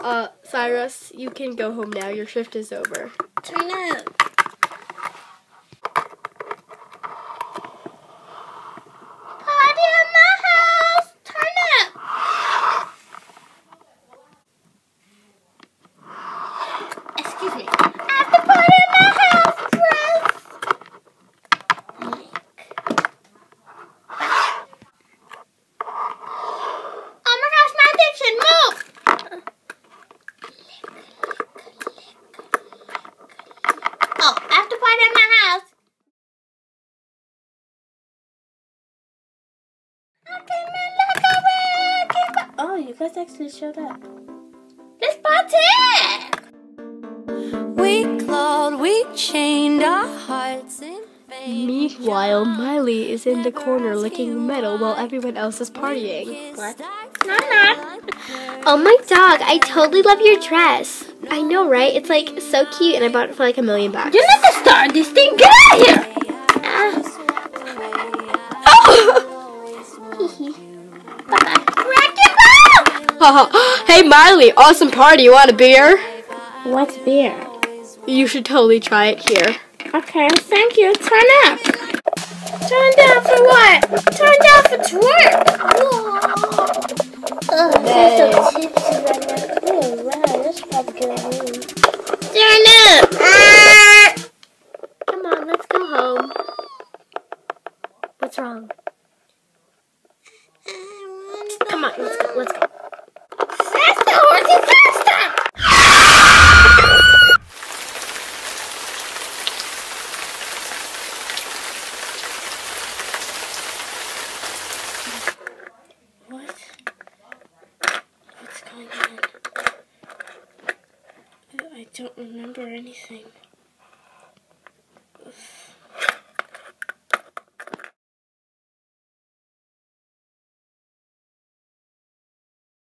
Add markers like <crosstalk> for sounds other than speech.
Uh, Cyrus, you can go home now. Your shift is over. Turn up. Party in my house. Turn up. Excuse me. I have to party in my house, please. Oh my gosh, my addiction. Move. Oh, I have to party in my house. Oh, you guys actually showed up. Let's party! We clawed, we chained our hearts in vain. Meanwhile, Miley is in the corner licking metal while everyone else is partying. What? No, not. Oh my dog, I totally love your dress. I know, right? It's like so cute and I bought it for like a million bucks. You're not the star of this thing. Get out of here! Ah. <laughs> <laughs> hey Miley, awesome party. You want a beer? What's beer? You should totally try it here. Okay, thank you. Turn up. Turn down for what? Turn down for twerk. Oh, I'm so tipsy right now. Oh, wow, this is probably good. Turn up. Come on, let's go home. What's wrong? Come on, let's go. Let's go. Faster, horsey, faster! What? What's going on? I don't remember anything.